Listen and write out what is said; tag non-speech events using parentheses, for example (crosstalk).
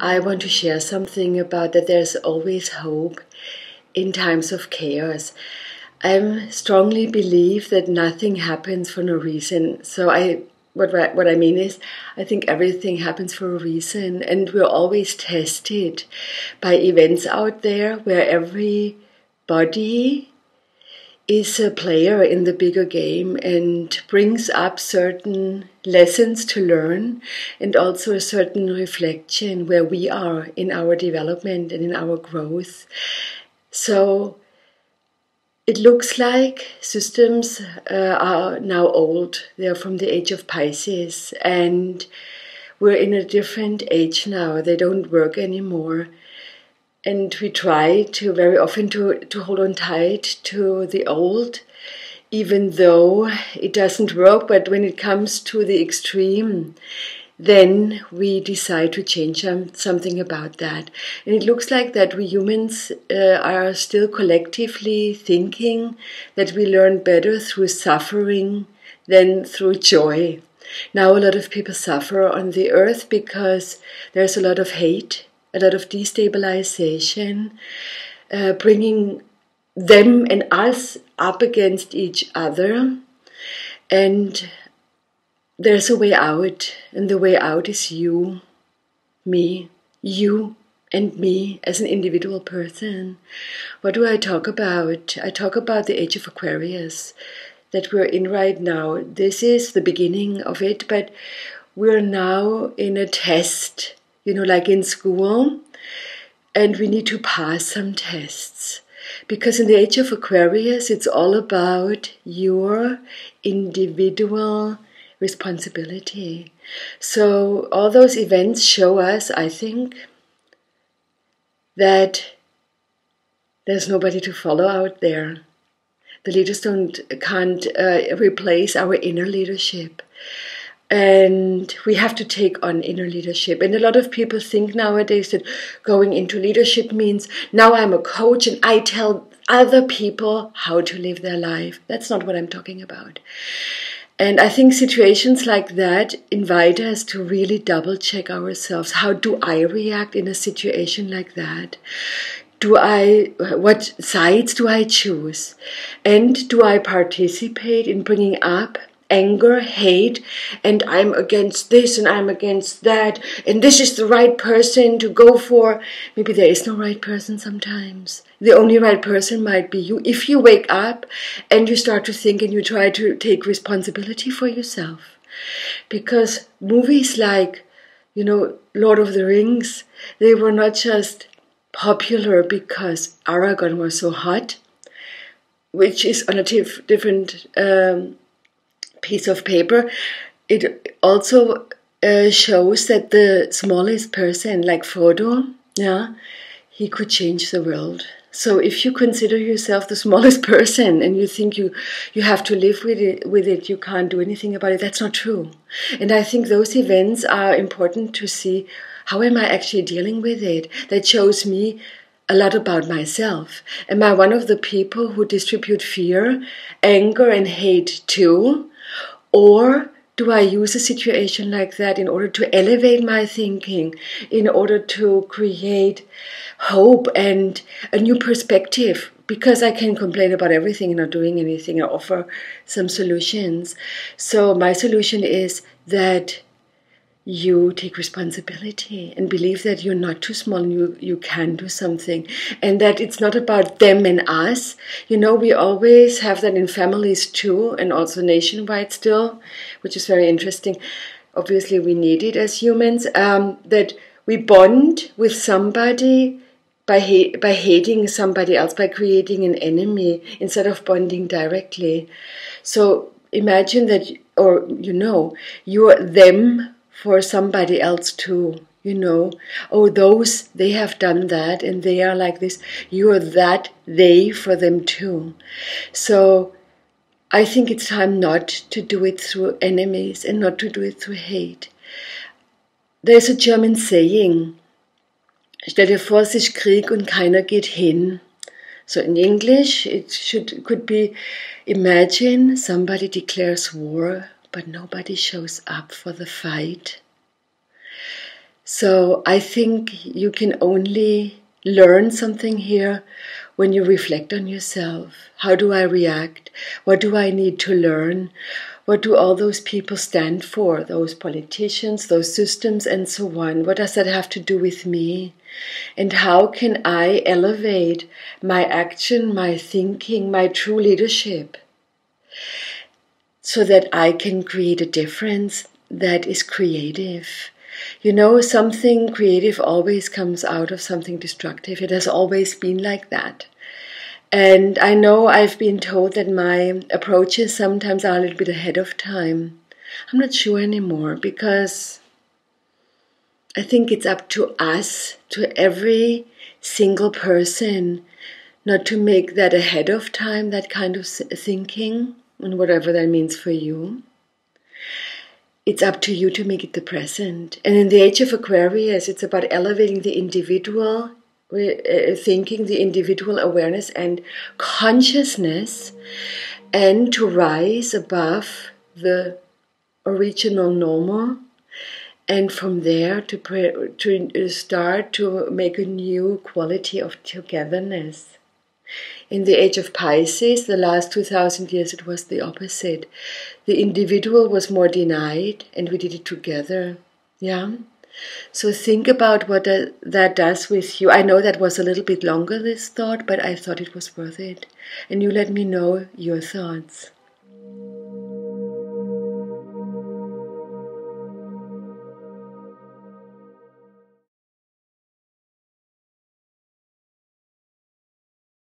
I want to share something about that there's always hope in times of chaos. I strongly believe that nothing happens for no reason. So I what what I mean is I think everything happens for a reason and we're always tested by events out there where every body is a player in the bigger game and brings up certain lessons to learn and also a certain reflection where we are in our development and in our growth. So it looks like systems uh, are now old. They are from the age of Pisces and we're in a different age now. They don't work anymore and we try to very often to, to hold on tight to the old even though it doesn't work. But when it comes to the extreme then we decide to change something about that. And it looks like that we humans uh, are still collectively thinking that we learn better through suffering than through joy. Now a lot of people suffer on the earth because there's a lot of hate a lot of destabilization, uh, bringing them and us up against each other. And there's a way out, and the way out is you, me, you, and me as an individual person. What do I talk about? I talk about the age of Aquarius that we're in right now. This is the beginning of it, but we're now in a test you know, like in school, and we need to pass some tests. Because in the age of Aquarius, it's all about your individual responsibility. So, all those events show us, I think, that there's nobody to follow out there. The leaders don't can't uh, replace our inner leadership and we have to take on inner leadership. And a lot of people think nowadays that going into leadership means now I'm a coach and I tell other people how to live their life. That's not what I'm talking about. And I think situations like that invite us to really double check ourselves. How do I react in a situation like that? Do I, what sides do I choose? And do I participate in bringing up anger, hate, and I'm against this and I'm against that, and this is the right person to go for. Maybe there is no right person sometimes. The only right person might be you. If you wake up and you start to think and you try to take responsibility for yourself. Because movies like, you know, Lord of the Rings, they were not just popular because Aragorn was so hot, which is on a different um, piece of paper, it also uh, shows that the smallest person, like Frodo, yeah, he could change the world. So if you consider yourself the smallest (laughs) person and you think you you have to live with it with it, you can't do anything about it. That's not true. And I think those events are important to see how am I actually dealing with it. That shows me a lot about myself. Am I one of the people who distribute fear, anger, and hate too? Or do I use a situation like that in order to elevate my thinking, in order to create hope and a new perspective? Because I can complain about everything and not doing anything, I offer some solutions. So, my solution is that you take responsibility and believe that you're not too small and you, you can do something and that it's not about them and us. You know, we always have that in families too and also nationwide still, which is very interesting. Obviously, we need it as humans, um, that we bond with somebody by, ha- by hating somebody else, by creating an enemy instead of bonding directly. So imagine that, or you know, you're them for somebody else too. You know, oh, those, they have done that and they are like this. You are that they for them too. So I think it's time not to do it through enemies and not to do it through hate. There's a German saying, stell dir vor, sich Krieg und keiner geht hin. So in English, it should could be imagine somebody declares war but nobody shows up for the fight. So I think you can only learn something here when you reflect on yourself. How do I react? What do I need to learn? What do all those people stand for? Those politicians, those systems, and so on. What does that have to do with me? And how can I elevate my action, my thinking, my true leadership so that I can create a difference that is creative? You know, something creative always comes out of something destructive. It has always been like that. And I know I've been told that my approaches sometimes are a little bit ahead of time. I'm not sure anymore because I think it's up to us, to every single person, not to make that ahead of time, that kind of thinking, and whatever that means for you. It's up to you to make it the present. And in the age of Aquarius, it's about elevating the individual uh, thinking, the individual awareness and consciousness, and to rise above the original normal, and from there to to start to make a new quality of togetherness. In the age of Pisces, the last 2000 years, it was the opposite. The individual was more denied, and we did it together. Yeah. So think about what that does with you. I know that was a little bit longer, this thought, but I thought it was worth it. And you let me know your thoughts.